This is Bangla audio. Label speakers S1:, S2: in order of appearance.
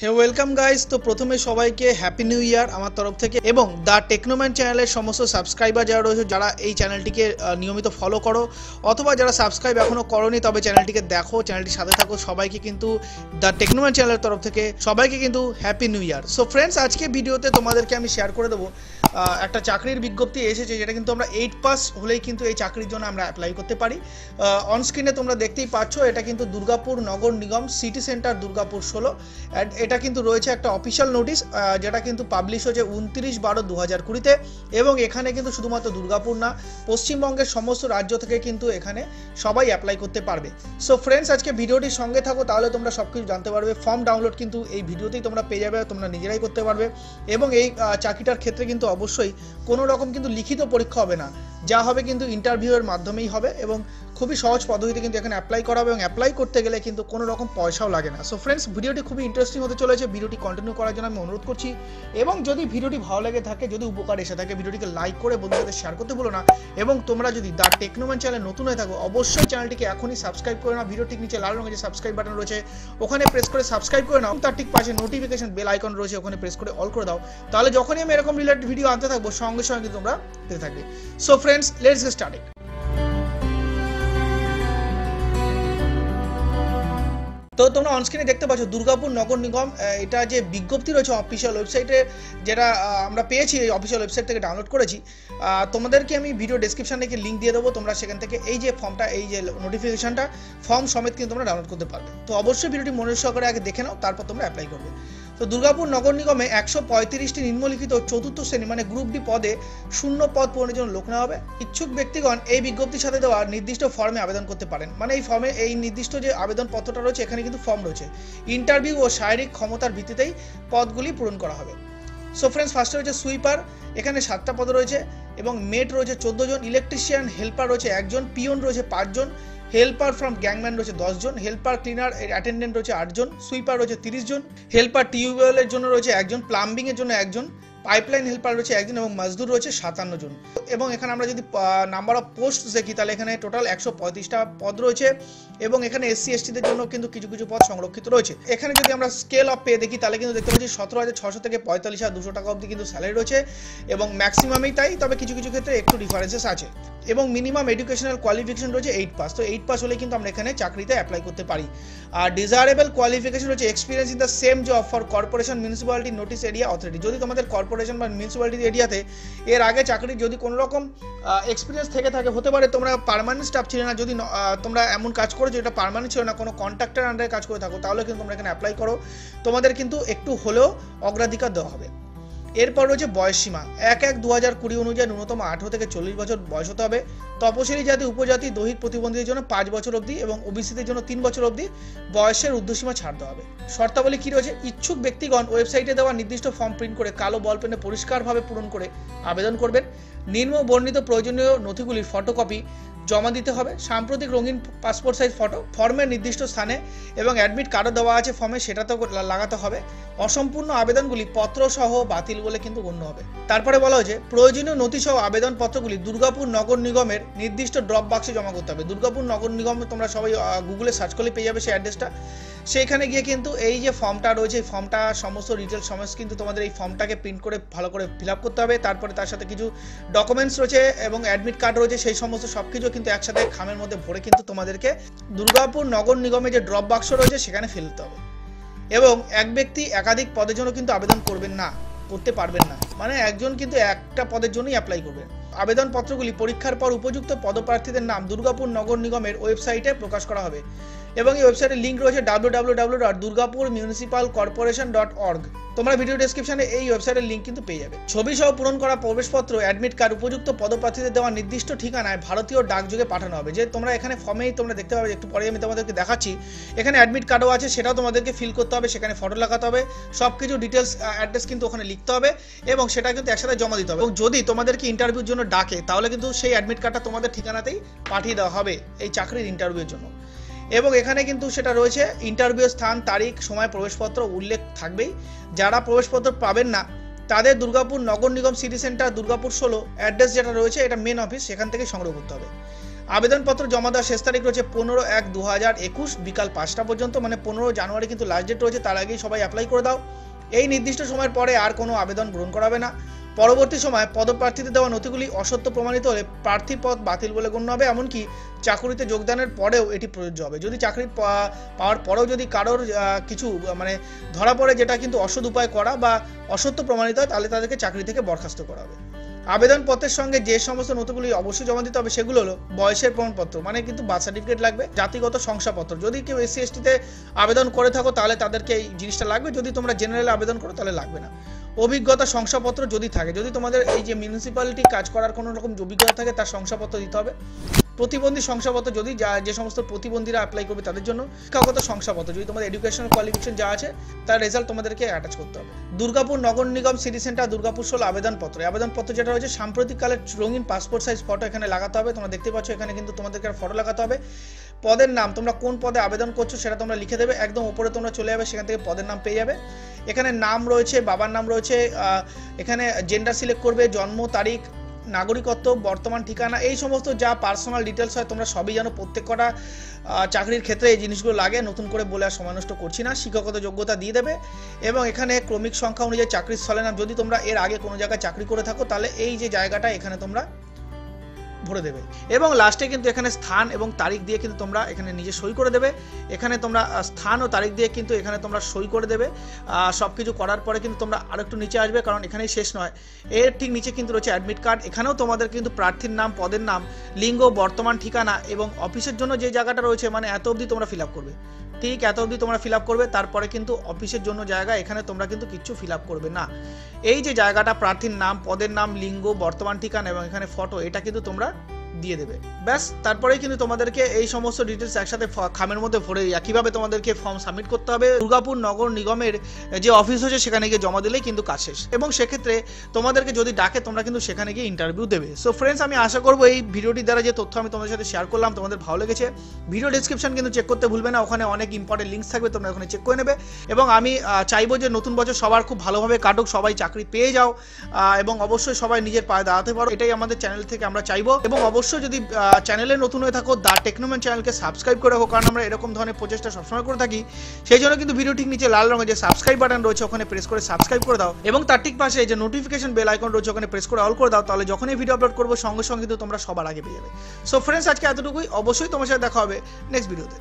S1: হে ওয়েলকাম গাইস তো প্রথমে সবাইকে হ্যাপি নিউ ইয়ার আমার তরফ থেকে এবং দ্য টেকনোম্যান চ্যানেলের সমস্ত সাবস্ক্রাইবার যারা রয়েছে, যারা এই চ্যানেলটিকে নিয়মিত ফলো করো, অথবা যারা সাবস্ক্রাইব এখনও করনি, তবে চ্যানেলটিকে দেখো চ্যানেলটির সাথে থাকো, সবাইকে কিন্তু দ্য টেকনোম্যান চ্যানেলের তরফ থেকে সবাইকে কিন্তু happy new year so friends আজকে ভিডিওতে তোমাদেরকে আমি শেয়ার করে দেবো একটা চাকরির বিজ্ঞপ্তি এসেছে, যেটা কিন্তু আমরা এইট পাস হলেই কিন্তু এই চাকরির জন্য আমরা অ্যাপ্লাই করতে পারি। অনস্ক্রিনে তোমরা দেখতেই পাচ্ছ, এটা কিন্তু দুর্গাপুর নগর নিগম সিটি সেন্টার দুর্গাপুর ষোলো। অ্যান্ড এটা কিন্তু রয়েছে একটা অফিসিয়াল নোটিশ যেটা কিন্তু পাবলিশ হয়েছে উনত্রিশ বারো দু হাজার কুড়িতে, এবং এখানে কিন্তু শুধুমাত্র দুর্গাপুর না, পশ্চিমবঙ্গের সমস্ত রাজ্য থেকে কিন্তু এখানে সবাই অ্যাপ্লাই করতে পারবে। সো ফ্রেন্ডস আজকে ভিডিওটির সঙ্গে থাকো, তাহলে তোমরা সব কিছু জানতে পারবে। ফর্ম ডাউনলোড কিন্তু এই ভিডিওতেই তোমরা পেয়ে যাবে, তোমরা নিজেরাই করতে পারবে। এবং এই চাকরিটার ক্ষেত্রে কিন্তু অবশ্যই কোনো রকম কিন্তু লিখিত পরীক্ষা হবে না। যা হবে কিন্তু ইন্টারভিউয়ের মাধ্যমেই হবে, এবং খুবই সহজ পদ্ধতিতে কিন্তু এখানে অ্যাপ্লাই করা হবে এবং অ্যাপ্লাই করতে গেলে কিন্তু কোনো রকম পয়সাও লাগে না। সো ফ্রেন্ডস ভিডিওটি খুবই ইন্টারেস্টিং হতে চলেছে। ভিডিওটি কন্টিনিউ করার জন্য আমি অনুরোধ করছি। এবং যদি ভিডিওটি ভালো লেগে থাকে, যদি উপকার এসে থাকে, ভিডিওটিকে লাইক করে বন্ধুদের শেয়ার করতে বলো না। এবং তোমরা যদি দ্য টেকনোম্যান চ্যানেল নতুন হয়ে থাকো, অবশ্যই চ্যানেলটিকে এখনই সাবস্ক্রাইব করে নাও। ভিডিও ঠিক নিচে লাল রঙের যে সাবস্ক্রাইব বাটন রয়েছে, ওখানে প্রেস করে সাবস্ক্রাইব করে নাও। তার ঠিক পাশে নোটিফিকেশন বেল আইকন রয়েছে, ওখানে প্রেস করে অল করে দাও। তাহলে যখনই আমি এরকম রিলেটেড ভিডিও আনতে থাকব, সঙ্গে সঙ্গে তোমরা পেতে থাকবে। So friends let's get started তো তোমরা অনস্ক্রিনে দেখতে পাচ্ছ দুর্গাপুর নগর নিগম এটা যে বিজ্ঞপ্তি রয়েছে অফিসিয়াল ওয়েবসাইটে যেটা আমরা পেয়েছি এই অফিসিয়াল ওয়েবসাইট থেকে ডাউনলোড করেছি তোমাদেরকে আমি ভিডিও ডিসক্রিপশানে গিয়ে লিঙ্ক দিয়ে দেবো, তোমরা সেখান থেকে এই যে ফর্মটা এই যে নোটিফিকেশনটা ফর্ম সমেত কিন্তু তোমরা ডাউনলোড করতে পারবে। তো অবশ্যই ভিডিওটি মনোযোগ সহকারে আগে দেখে নাও, তারপর তোমরা অ্যাপ্লাই করবে। তো দুর্গাপুর নগর নিগমে একশো পঁয়ত্রিশটি নিম্নলিখিত চতুর্থ শ্রেণি মানে গ্রুপ ডি পদে শূন্য পদ পূরণের জন্য লোক নেওয়া হবে। ইচ্ছুক ব্যক্তিগণ এই বিজ্ঞপ্তির সাথে দেওয়া নির্দিষ্ট ফর্মে আবেদন করতে পারেন। মানে এই ফর্মে এই নির্দিষ্ট যে আবেদন পত্রটা রয়েছে, এখানে কিন্তু ফর্ম রয়েছে। ইন্টারভিউ ও শারীরিক ক্ষমতার ভিত্তিতেই পদগুলি পূরণ করা হবে। সো ফ্রেন্ডস ফার্স্টে রয়েছে সুইপার এখানে সাতটা পদ রয়েছে এবং মেট রয়েছে চোদ্দ জন ইলেকট্রিশিয়ান হেল্পার রয়েছে একজন পিয়ন রয়েছে পাঁচজন। হেল্পার ফ্রম গ্যাংম্যান রয়েছে দশজন, হেল্পার ক্লিনার অ্যাটেন্ডেন্ট রয়েছে আটজন, সুইপার রয়েছে তিরিশ জন হেল্পার টিউবওয়েলের জন্য রয়েছে একজন, প্লাম্বিংয়ের জন্য একজন পাইপলাইন হেল্পার রয়েছে একজন এবং মজদুর রয়েছে সাতান্ন জন। এবং এখানে আমরা যদি নাম্বার অফ পোস্ট দেখি, তাহলে এখানে টোটাল একশো পঁয়ত্রিশটা পদ রয়েছে এবং এখানে এসসি এসটিদের জন্য কিন্তু কিছু কিছু পদ সংরক্ষিত রয়েছে। এখানে যদি আমরা স্কেল অফ পে দেখি, তাহলে কিন্তু দেখতে পাচ্ছি সতেরো হাজার ছশো থেকে পঁয়তাল্লিশ হাজার দুশো টাকা অবধি কিন্তু স্যালারি রয়েছে এবং ম্যাক্সিমামই তাই, তবে কিছু কিছু ক্ষেত্রে একটু ডিফারেন্সেস আছে। এবং মিনিমাম এডুকেশনাল কোয়ালিফিকেশন রয়েছে এইট পাস তো এইট পাস হলে কিন্তু আমরা এখানে চাকরিতে অ্যাপ্লাই করতে পারি। আর ডিজায়ারেবল কোয়ালিফিকেশন রয়েছে experience in the same job for corporation municipality notice area authority যদি তোমাদের কর্পোরেশন বা মিউনিসিপ্যালিটি এরিয়াতে এর আগে চাকরির যদি কোনো রকম এক্সপিরিয়েন্স থেকে থাকে, হতে পারে তোমরা পারমানেন্ট স্টাফ ছিল না, যদি তোমরা এমন কাজ করেছ যেটা পারমানেন্ট ছিল না, কোনো কন্ট্রাক্টার আন্ডারে কাজ করে থাকো, তাহলে কিন্তু তোমরা এখানে অ্যাপ্লাই করো। তোমাদের কিন্তু একটু হলেও অগ্রাধিকার দেওয়া হবে। এরপর রয়েছে বয়সসীমা। এক এক দু হাজার কুড়ি অনুযায়ী ন্যূনতম আঠেরো থেকে চল্লিশ বছর বয়স হতে হবে। তপশিলি জাতি, উপজাতি, দৈহিক প্রতিবন্ধীদের জন্য পাঁচ বছর অবধি এবং ওবিসিদের জন্য তিন বছর অবধি বয়সের ঊর্ধ্বসীমা ছাড় দেওয়া হবে। শর্তাবলী কী রয়েছে? ইচ্ছুক ব্যক্তিগণ ওয়েবসাইটে দেওয়া নির্দিষ্ট ফর্ম প্রিন্ট করে কালো বল পেনে পরিষ্কারভাবে পূরণ করে আবেদন করবেন। নিম্ন বর্ণিত প্রয়োজনীয় নথিগুলির ফটোকপি জমা দিতে হবে। সাম্প্রতিক রঙিন পাসপোর্ট সাইজ ফটো ফর্মের নির্দিষ্ট স্থানে এবং অ্যাডমিট কার্ডও দেওয়া আছে ফর্মে সেটা তো লাগাতে হবে। অসম্পূর্ণ আবেদনগুলি পত্র সহ বাতিল বলে কিন্তু গণ্য হবে। তারপরে বলা হয়েছে, প্রয়োজনীয় নথি সহ আবেদনপত্রগুলি দুর্গাপুর নগর নিগমের নির্দিষ্ট ড্রপ বাক্সে জমা করতে হবে। দুর্গাপুর নগর নিগম তোমরা সবাই গুগলে সার্চ করলে পেয়ে যাবে সেই অ্যাড্রেসটা সেইখানে গিয়ে কিন্তু এই যে ফর্মটা রয়েছে, এই ফর্মটা সমস্ত ডিটেলস সমস্ত কিন্তু তোমাদের এই ফর্মটাকে প্রিন্ট করে ভালো করে ফিল আপ করতে হবে। তারপরে তার সাথে কিছু ডকুমেন্টস রয়েছে এবং অ্যাডমিট কার্ড রয়েছে, সেই সমস্ত সব কিছু কিন্তু একসাথে খামের মধ্যে ভরে কিন্তু তোমাদেরকে দুর্গাপুর নগর নিগমে যে ড্রপ বাক্স রয়েছে সেখানে ফেলতে হবে। এবং এক ব্যক্তি একাধিক পদের জন্য কিন্তু আবেদন করবেন না, করতে পারবেন না। মানে একজন কিন্তু একটা পদের জন্যই অ্যাপ্লাই করবেন। আবেদনপত্রগুলি পরীক্ষার পর উপযুক্ত পদপ্রার্থীদের নাম দুর্গাপুর নগর নিগমের ওয়েবসাইটে প্রকাশ করা হবে। এবং এই ওয়েবসাইটের লিঙ্ক রয়েছে W W W dot Durgapur municipal corporation dot org তোমরা ভিডিও ডেসক্রিপশনে এই ওয়েবসাইটের লিঙ্ক কিন্তু পেয়ে যাবে। ছবি সহ পূরণ করা প্রবেশপত্র অ্যাডমিট কার্ড উপযুক্ত পদপ্রার্থীদের দেওয়া নির্দিষ্ট ঠিকানায় ভারতীয় ডাকযোগে পাঠানো হবে। যে তোমরা এখানে ফর্মেই তোমরা দেখতে পাবে, একটু পরে আমি তোমাদেরকে দেখাচ্ছি। এখানে অ্যাডমিট কার্ডও আছে, সেটাও তোমাদেরকে ফিল করতে হবে, সেখানে ফটো লাগাতে হবে। সব কিছু ডিটেলস অ্যাড্রেস কিন্তু ওখানে লিখতে হবে এবং সেটা কিন্তু একসাথে জমা দিতে হবে। এবং যদি তোমাদেরকে ইন্টারভিউর জন্য ডাকে, তাহলে কিন্তু সেই অ্যাডমিট কার্ডটা তোমাদের ঠিকানাতেই পাঠিয়ে দেওয়া হবে, এই চাকরির ইন্টারভিউর জন্য। এবং এখানে কিন্তু সেটা রয়েছে ইন্টারভিউ স্থান, তারিখ, সময়, প্রবেশপত্র উল্লেখ থাকবেই। যারা প্রবেশপত্র পাবেন না, তাদের দুর্গাপুর নগর নিগম সিটি সেন্টার দুর্গাপুর ষোলো অ্যাড্রেস যেটা রয়েছে, এটা মেন অফিস সেখান থেকে সংগ্রহ করতে হবে। আবেদনপত্র জমা দেওয়ার শেষ তারিখ রয়েছে পনেরো এক দু হাজার একুশ, বিকাল পাঁচটা পর্যন্ত মানে পনেরো জানুয়ারি কিন্তু লাস্ট ডেট রয়েছে, তার আগেই সবাই অ্যাপ্লাই করে দাও। এই নির্দিষ্ট সময়ের পরে আর কোনো আবেদন গ্রহণ করাবে না। পরবর্তী সময় পদপ্রার্থীদের দেওয়া নথিগুলি অসত্য প্রমাণিত হলে প্রার্থীর পদ বাতিল বলে গণ্য হবে, এমনকি চাকুরিতে যোগদানের পরেও এটি প্রযোজ্য হবে। যদি চাকরি পাওয়ার পরেও যদি কারোর কিছু মানে ধরা পড়ে যেটা কিন্তু অসৎ উপায় করা বা অসত্য প্রমাণিত হয়, তাহলে তাদেরকে চাকরি থেকে বরখাস্ত করা হবে। আবেদনপত্রের সঙ্গে যে সমস্ত নথিগুলি অবশ্যই জমা দিতে হবে, সেগুলো হলো বয়সের প্রমাণপত্র মানে কিন্তু বার্থ সার্টিফিকেট লাগবে, জাতিগত শংসাপত্র। যদি কেউ এসসি, এসটিতে আবেদন করে থাকো, তাহলে তাদেরকে এই জিনিসটা লাগবে। যদি তোমরা জেনারেল আবেদন করো, তাহলে লাগবে না। অভিজ্ঞতা শংসাপত্র যদি থাকে, যদি তোমাদের এই যে মিউনিসিপ্যালিটি কাজ করার কোনো রকম অভিজ্ঞতা থাকে, তার শংসাপত্র দিতে হবে। প্রতিবন্ধী শংসাপত্র, যদি যা, যে সমস্ত প্রতিবন্ধীরা অ্যাপ্লাই করবে তাদের জন্য শিক্ষাগত শংসাপত্র, যদি তোমাদের এডুকেশনাল কোয়ালিফিকেশন যা আছে, তার রেজাল্ট তোমাদেরকে অ্যাটাচ করতে হবে। দুর্গাপুর নগর নিগম সিটি সেন্টার দুর্গাপুর ষোলো আবেদনপত্র। আবেদনপত্র যেটা রয়েছে সাম্প্রতিককালের রঙিন পাসপোর্ট সাইজ ফটো এখানে লাগাতে হবে, তোমরা দেখতে পাচ্ছ এখানে কিন্তু তোমাদেরকে ফটো লাগাতে হবে। পদের নাম, তোমরা কোন পদে আবেদন করছ সেটা তোমরা লিখে দেবে, একদম উপরে তোমরা চলে যাবে, সেখান থেকে পদের নাম পেয়ে যাবে। এখানে নাম রয়েছে, বাবার নাম রয়েছে এখানে জেন্ডার সিলেক্ট করবে, জন্ম, তারিখ নাগরিকত্ব, বর্তমান ঠিকানা, এই সমস্ত যা পার্সোনাল ডিটেলস হয় তোমরা সবই জানো। প্রত্যেক কটা চাকরির ক্ষেত্রে এই জিনিসগুলো লাগে। নতুন করে বলে আর সময় নষ্ট করছি না। শিক্ষাগত যোগ্যতা দিয়ে দেবে এবং এখানে ক্রমিক সংখ্যা অনুযায়ী চাকরির স্থলে নাম। যদি তোমরা এর আগে কোনো জায়গায় চাকরি করে থাকো, তাহলে এই যে জায়গাটা, এখানে তোমরা ভরে দেবে। এবং লাস্টে কিন্তু এখানে স্থান এবং তারিখ দিয়ে কিন্তু তোমরা এখানে নিজে সই করে দেবে। এখানে তোমরা স্থান ও তারিখ দিয়ে কিন্তু এখানে তোমরা সই করে দেবে। সব কিছু করার পরে কিন্তু তোমরা আরও একটু নিচে আসবে কারণ এখানেই শেষ নয়। এর ঠিক নিচে কিন্তু রয়েছে অ্যাডমিট কার্ড এখানেও তোমাদের কিন্তু প্রার্থীর নাম, পদের নাম, লিঙ্গ, বর্তমান ঠিকানা এবং অফিসের জন্য যে জায়গাটা রয়েছে মানে এত অবধি তোমরা ফিল আপ করবে। ঠিক এত অবধি তোমরা ফিল আপ করবে, তারপরে কিন্তু অফিসের জন্য জায়গা, এখানে তোমরা কিন্তু কিচ্ছু ফিল আপ করবে না। এই যে জায়গাটা, প্রার্থীর নাম, পদের নাম, লিঙ্গ, বর্তমান ঠিকানা এবং এখানে ফটো এটা কিন্তু তোমরা দিয়ে দেবে। ব্যাস, তারপরেই কিন্তু তোমাদেরকে এই সমস্ত ডিটেলস একসাথে খামের মধ্যে ভরে একইভাবে তোমাদেরকে ফর্ম সাবমিট করতে হবে, দুর্গাপুর নগর নিগমের যে অফিস হচ্ছে সেখানে গিয়ে জমা দিলেই কিন্তু কাজ শেষ। এবং সেক্ষেত্রে তোমাদেরকে যদি ডাকে, তোমরা কিন্তু সেখানে গিয়ে ইন্টারভিউ দেবে। সো ফ্রেন্ডস আমি আশা করব এই ভিডিওটির দ্বারা যে তথ্য আমি তোমাদের সাথে শেয়ার করলাম, তোমাদের ভালো লেগেছে। ভিডিও ডিসক্রিপশন কিন্তু চেক করতে ভুলবে না। ওখানে অনেক ইম্পর্টেন্ট লিঙ্কস থাকবে, তোমরা ওখানে চেক করে নেবে। এবং আমি চাইব যে নতুন বছর সবার খুব ভালোভাবে কাটুক, সবাই চাকরি পেয়ে যাও এবং অবশ্যই সবাই নিজের পায়ে দাঁড়াতে পারো। এটাই আমাদের চ্যানেল থেকে আমরা চাইব। এবং অবশ্যই যদি চ্যানেলে নতুন হয়ে থাকো দা টেকনোম্যান চ্যানেলকে সাবস্ক্রাইব করে রাখো, কারণ আমরা এরকম ধরনের প্রচেষ্টা সবসময় করে থাকি। সেই জন্য কিন্তু ভিডিও ঠিক নিচে লাল রঙের যে সাবস্ক্রাইব বাটন রয়েছে, ওখানে প্রেস করে সাবস্ক্রাইব করে দাও। এবং তার ঠিক পাশে যে নোটিফিকেশন বেল আইকন রয়েছে, ওখানে প্রেস করে অল করে দাও, তাহলে যখনই ভিডিও আপলোড করব, সঙ্গে সঙ্গে কিন্তু তোমরা সবার আগে পেয়ে যাবে। সো ফ্রেন্ডস আজকে এতটুকুই। অবশ্যই তোমার সাথে দেখা হবে নেক্সট ভিডিওতে